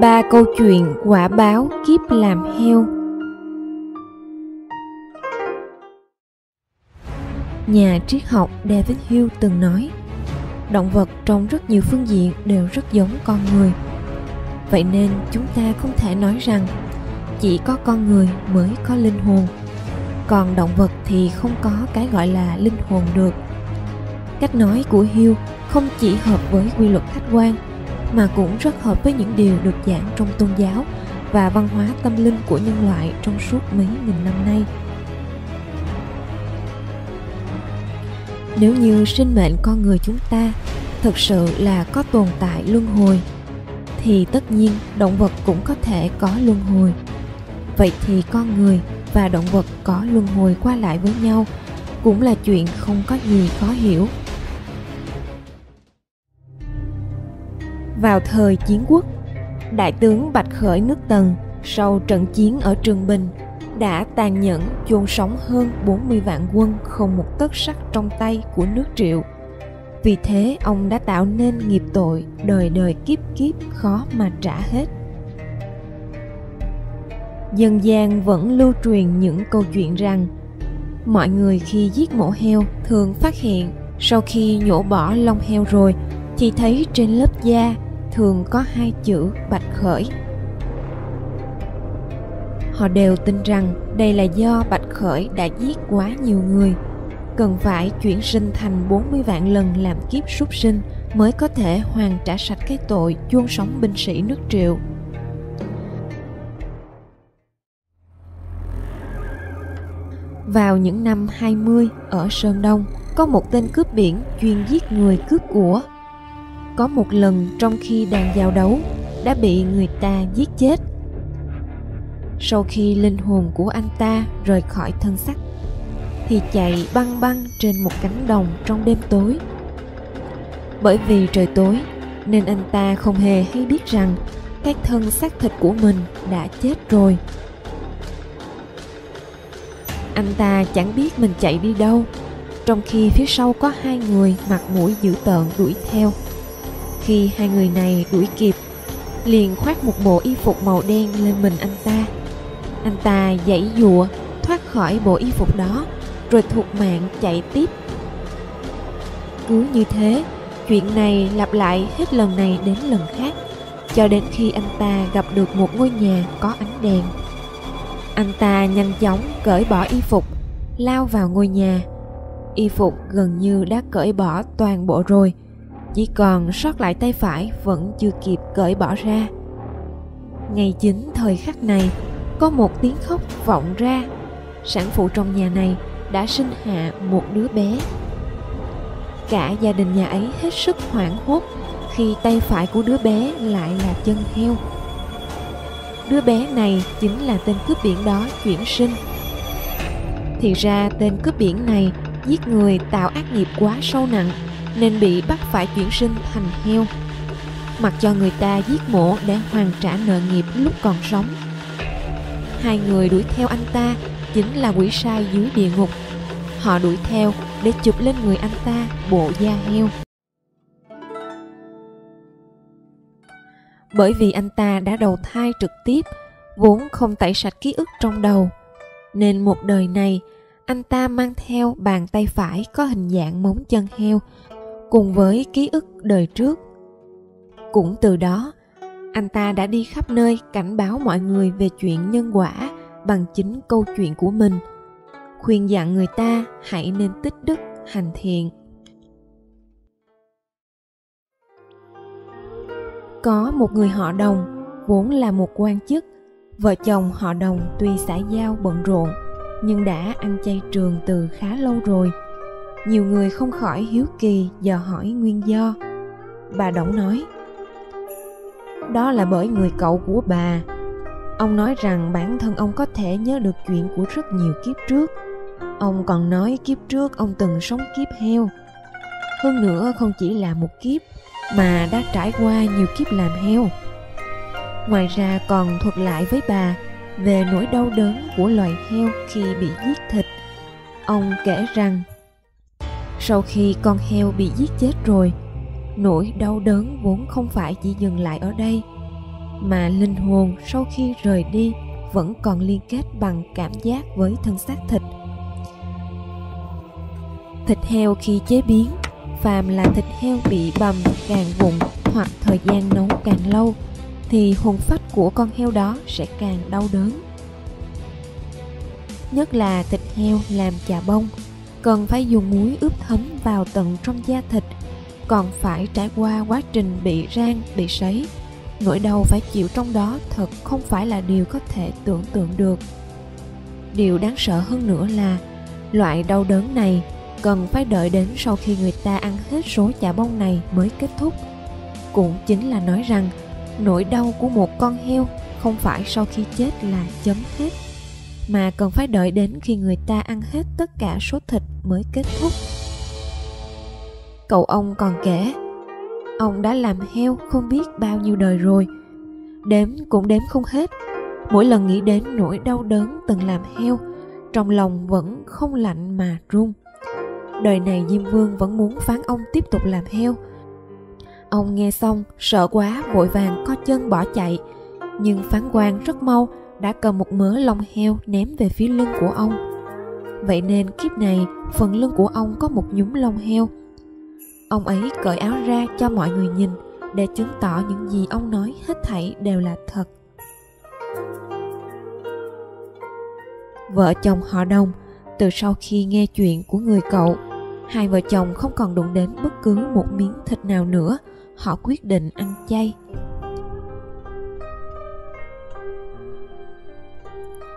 ba câu chuyện quả báo kiếp làm heo. Nhà triết học david hill từng nói, động vật trong rất nhiều phương diện đều rất giống con người. Vậy nên chúng ta không thể nói rằng chỉ có con người mới có linh hồn. Còn động vật thì không có cái gọi là linh hồn được. Cách nói của hill không chỉ hợp với quy luật khách quan mà cũng rất hợp với những điều được giảng trong tôn giáo và văn hóa tâm linh của nhân loại trong suốt mấy nghìn năm nay. Nếu như sinh mệnh con người chúng ta thực sự là có tồn tại luân hồi, thì tất nhiên động vật cũng có thể có luân hồi. Vậy thì con người và động vật có luân hồi qua lại với nhau cũng là chuyện không có gì khó hiểu. Vào thời chiến quốc đại tướng bạch khởi nước tần sau trận chiến ở trường bình đã tàn nhẫn chôn sống hơn 40 vạn quân không một tấc sắt trong tay của nước triệu. Vì thế, ông đã tạo nên nghiệp tội đời đời kiếp kiếp khó mà trả hết. Dân gian vẫn lưu truyền những câu chuyện rằng, mọi người khi giết mổ heo thường phát hiện sau khi nhổ bỏ lông heo rồi thì thấy trên lớp da thường có hai chữ bạch khởi họ đều tin rằng đây là do bạch khởi đã giết quá nhiều người cần phải chuyển sinh thành 40 vạn lần làm kiếp súc sinh mới có thể hoàn trả sạch cái tội chuông sống binh sĩ nước triệu. Vào những năm 20 ở Sơn Đông, có một tên cướp biển chuyên giết người cướp của. Có một lần trong khi đang giao đấu, đã bị người ta giết chết. Sau khi linh hồn của anh ta rời khỏi thân xác thì chạy băng băng trên một cánh đồng trong đêm tối. Bởi vì trời tối nên anh ta không hề hay biết rằng cái thân xác thịt của mình đã chết rồi. Anh ta chẳng biết mình chạy đi đâu, trong khi phía sau có hai người mặt mũi dữ tợn đuổi theo. Khi hai người này đuổi kịp, liền khoác một bộ y phục màu đen lên mình anh ta. Anh ta giãy dụa thoát khỏi bộ y phục đó rồi thuộc mạng chạy tiếp. Cứ như thế chuyện này lặp lại hết lần này đến lần khác cho đến khi anh ta gặp được một ngôi nhà có ánh đèn. Anh ta nhanh chóng cởi bỏ y phục lao vào ngôi nhà. Y phục gần như đã cởi bỏ toàn bộ rồi chỉ còn sót lại tay phải vẫn chưa kịp cởi bỏ ra. Ngay chính thời khắc này, có một tiếng khóc vọng ra. Sản phụ trong nhà này đã sinh hạ một đứa bé. Cả gia đình nhà ấy hết sức hoảng hốt khi tay phải của đứa bé lại là chân heo. Đứa bé này chính là tên cướp biển đó chuyển sinh. Thì ra tên cướp biển này giết người tạo ác nghiệp quá sâu nặng nên bị bắt phải chuyển sinh thành heo. Mặc cho người ta giết mổ để hoàn trả nợ nghiệp lúc còn sống. Hai người đuổi theo anh ta chính là quỷ sai dưới địa ngục. Họ đuổi theo để chụp lên người anh ta bộ da heo. Bởi vì anh ta đã đầu thai trực tiếp, vốn không tẩy sạch ký ức trong đầu, nên một đời này anh ta mang theo bàn tay phải có hình dạng móng chân heo cùng với ký ức đời trước. Cũng từ đó, anh ta đã đi khắp nơi cảnh báo mọi người về chuyện nhân quả bằng chính câu chuyện của mình, khuyên dặn người ta hãy nên tích đức, hành thiện. Có một người họ đồng, vốn là một quan chức, vợ chồng họ đồng tuy xã giao bận rộn, nhưng đã ăn chay trường từ khá lâu rồi nhiều người không khỏi hiếu kỳ dò hỏi nguyên do. Bà đổng nói, đó là bởi người cậu của bà. Ông nói rằng bản thân ông có thể nhớ được chuyện của rất nhiều kiếp trước. Ông còn nói kiếp trước ông từng sống kiếp heo. Hơn nữa không chỉ là một kiếp, mà đã trải qua nhiều kiếp làm heo. Ngoài ra còn thuật lại với bà về nỗi đau đớn của loài heo khi bị giết thịt. Ông kể rằng sau khi con heo bị giết chết rồi, nỗi đau đớn vốn không phải chỉ dừng lại ở đây, mà linh hồn sau khi rời đi vẫn còn liên kết bằng cảm giác với thân xác thịt. Thịt heo khi chế biến, phàm là thịt heo bị bầm, càng vụn hoặc thời gian nấu càng lâu, thì hồn phách của con heo đó sẽ càng đau đớn. Nhất là thịt heo làm chà bông cần phải dùng muối ướp thấm vào tận trong da thịt, còn phải trải qua quá trình bị rang, bị sấy. Nỗi đau phải chịu trong đó thật không phải là điều có thể tưởng tượng được. Điều đáng sợ hơn nữa là loại đau đớn này cần phải đợi đến sau khi người ta ăn hết số chả bông này mới kết thúc. Cũng chính là nói rằng nỗi đau của một con heo không phải sau khi chết là chấm hết mà còn phải đợi đến khi người ta ăn hết tất cả số thịt mới kết thúc. Cậu ông còn kể, ông đã làm heo không biết bao nhiêu đời rồi. Đếm cũng đếm không hết. Mỗi lần nghĩ đến nỗi đau đớn từng làm heo, trong lòng vẫn không lạnh mà run. Đời này diêm vương vẫn muốn phán ông tiếp tục làm heo. Ông nghe xong, sợ quá, vội vàng co chân bỏ chạy. Nhưng phán quan rất mau đã cầm một mớ lông heo ném về phía lưng của ông. Vậy nên kiếp này, phần lưng của ông có một nhúm lông heo. Ông ấy cởi áo ra cho mọi người nhìn, để chứng tỏ những gì ông nói hết thảy đều là thật. Vợ chồng họ đồng từ sau khi nghe chuyện của người cậu, hai vợ chồng không còn đụng đến bất cứ một miếng thịt nào nữa. Họ quyết định ăn chay.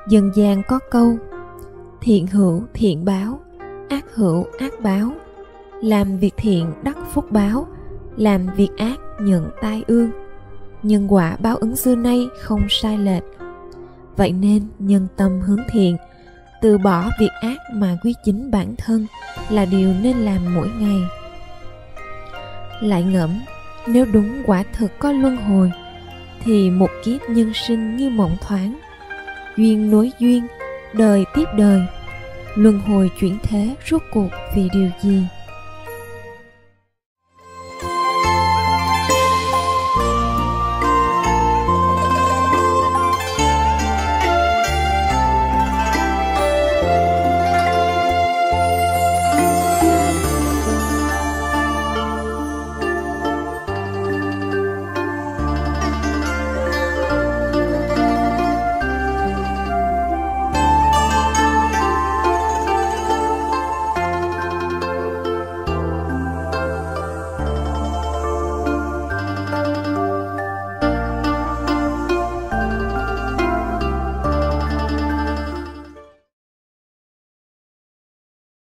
Dân gian có câu, thiện hữu thiện báo, ác hữu ác báo. Làm việc thiện đắc phúc báo, làm việc ác nhận tai ương. Nhân quả báo ứng xưa nay không sai lệch. Vậy nên nhân tâm hướng thiện, từ bỏ việc ác mà quy chính bản thân là điều nên làm mỗi ngày. Lại ngẫm, nếu đúng quả thực có luân hồi, thì một kiếp nhân sinh như mộng thoáng duyên nối duyên, đời tiếp đời. Luân hồi chuyển thế rốt cuộc vì điều gì?